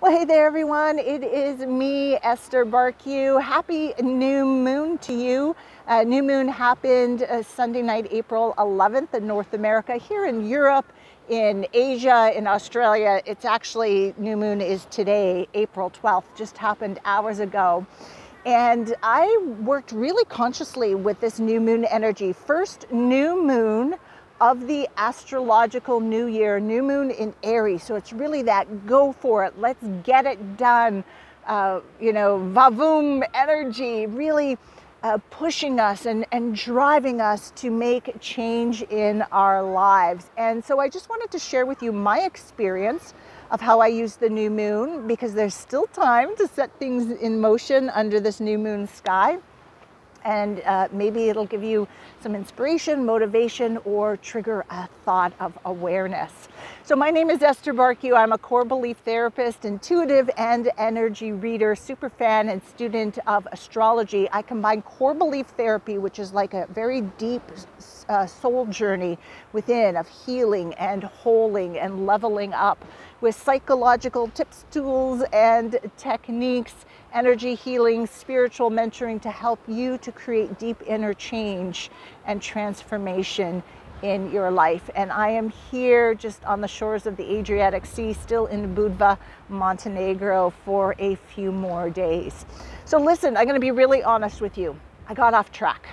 Well, hey there, everyone. It is me, Esther Bartkiw. Happy new moon to you. Uh, new moon happened uh, Sunday night, April 11th in North America. Here in Europe, in Asia, in Australia, it's actually new moon is today, April 12th, just happened hours ago. And I worked really consciously with this new moon energy. First new moon of the astrological new year, new moon in Aries. So it's really that go for it, let's get it done, uh, you know, vavoom energy, really uh, pushing us and, and driving us to make change in our lives. And so I just wanted to share with you my experience of how I use the new moon because there's still time to set things in motion under this new moon sky and uh, maybe it'll give you some inspiration, motivation, or trigger a thought of awareness. So, my name is Esther Bartkiw. I'm a core belief therapist, intuitive, and energy reader, super fan, and student of astrology. I combine core belief therapy, which is like a very deep uh, soul journey within of healing and holding and leveling up with psychological tips, tools, and techniques energy healing, spiritual mentoring to help you to create deep inner change and transformation in your life. And I am here just on the shores of the Adriatic Sea, still in Budva, Montenegro, for a few more days. So, listen, I'm going to be really honest with you. I got off track.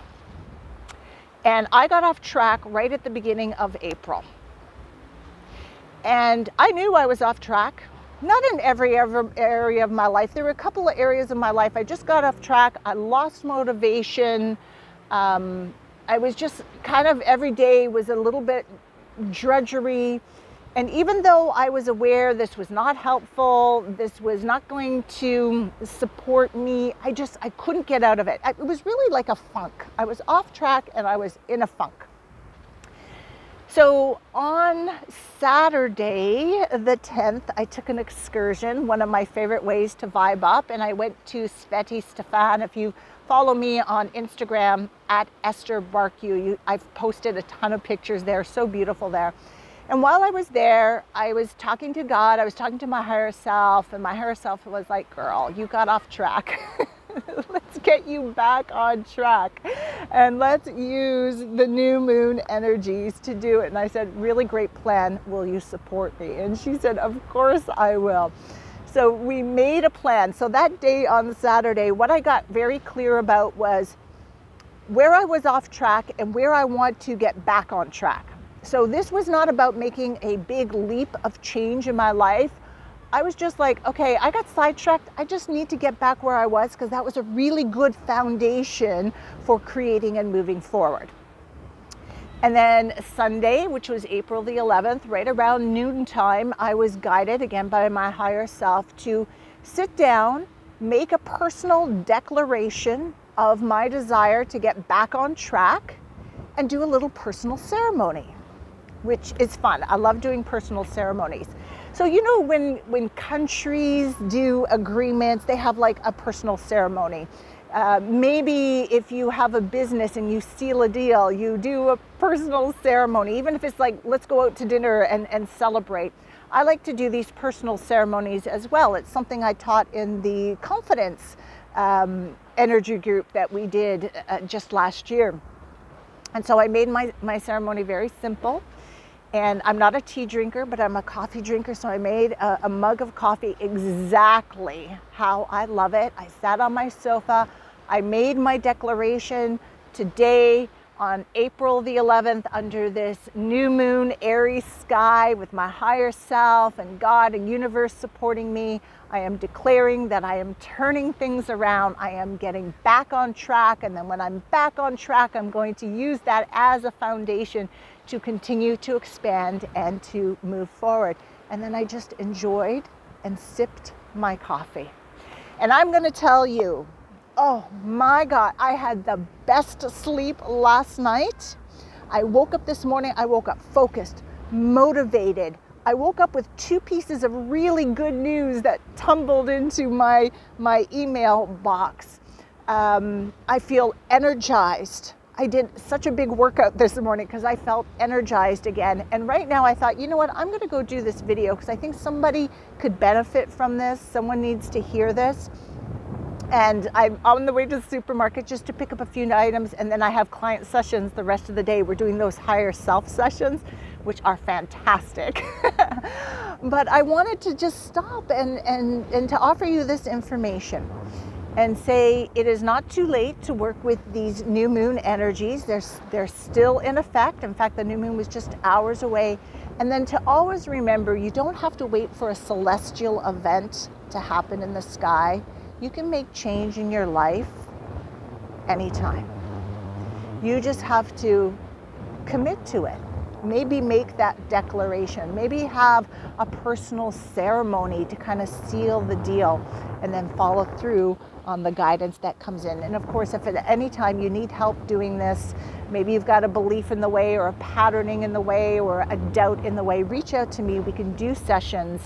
And I got off track right at the beginning of April. And I knew I was off track not in every every area of my life. There were a couple of areas of my life I just got off track. I lost motivation. Um, I was just kind of every day was a little bit drudgery. And even though I was aware this was not helpful, this was not going to support me, I just I couldn't get out of it. It was really like a funk. I was off track and I was in a funk. So on Saturday, the 10th, I took an excursion, one of my favorite ways to vibe up, and I went to Sveti Stefan. If you follow me on Instagram at Esther you, I've posted a ton of pictures there, so beautiful there. And while I was there, I was talking to God, I was talking to my higher self, and my higher self was like, Girl, you got off track. let's get you back on track and let's use the new moon energies to do it. And I said, Really great plan. Will you support me? And she said, Of course I will. So we made a plan. So that day on Saturday, what I got very clear about was where I was off track and where I want to get back on track. So this was not about making a big leap of change in my life. I was just like, okay, I got sidetracked. I just need to get back where I was because that was a really good foundation for creating and moving forward. And then Sunday, which was April the 11th, right around noontime, I was guided again by my higher self to sit down, make a personal declaration of my desire to get back on track, and do a little personal ceremony, which is fun. I love doing personal ceremonies. So you know when when countries do agreements, they have like a personal ceremony. Uh, maybe if you have a business and you seal a deal, you do a personal ceremony, even if it's like, let's go out to dinner and, and celebrate. I like to do these personal ceremonies as well. It's something I taught in the confidence um, energy group that we did uh, just last year. And so I made my, my ceremony very simple. And I'm not a tea drinker, but I'm a coffee drinker. So I made a, a, mug of coffee exactly how I love it. I sat on my sofa. I made my declaration today on April the 11th under this new moon Aries sky with my higher self and God and universe supporting me. I am declaring that I am turning things around. I am getting back on track. And then when I'm back on track, I'm going to use that as a foundation to continue to expand and to move forward. And then I just enjoyed and sipped my coffee. And I'm going to tell you, oh my God, I had the best sleep last night. I woke up this morning, I woke up focused, motivated. I woke up with two pieces of really good news that tumbled into my, my email box. Um, I feel energized. I did such a big workout this morning because I felt energized again. And right now I thought, you know what, I'm going to go do this video because I think somebody could benefit from this. Someone needs to hear this. And I'm on the way to the supermarket just to pick up a few items. And then I have client sessions the rest of the day. We're doing those higher self sessions, which are fantastic. but I wanted to just stop and, and, and to offer you this information and say it is not too late to work with these new moon energies. They're, they're still in effect. In fact, the new moon was just hours away. And then to always remember, you don't have to wait for a celestial event to happen in the sky. You can make change in your life anytime. You just have to commit to it maybe make that declaration, maybe have a personal ceremony to kind of seal the deal and then follow through on the guidance that comes in. And of course, if at any time you need help doing this, maybe you've got a belief in the way or a patterning in the way or a doubt in the way, reach out to me. We can do sessions.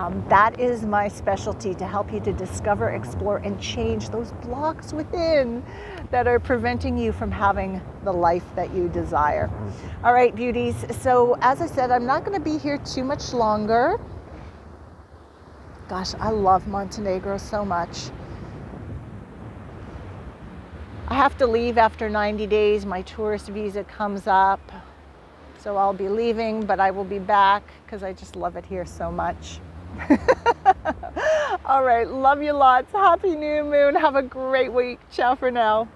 Um, that is my specialty to help you to discover, explore, and change those blocks within that are preventing you from having the life that you desire. All right, beauties. So, as I said, I'm not going to be here too much longer. Gosh, I love Montenegro so much. I have to leave after 90 days. My tourist visa comes up. So I'll be leaving, but I will be back because I just love it here so much. All right, love you lots. Happy new moon. Have a great week. Ciao for now.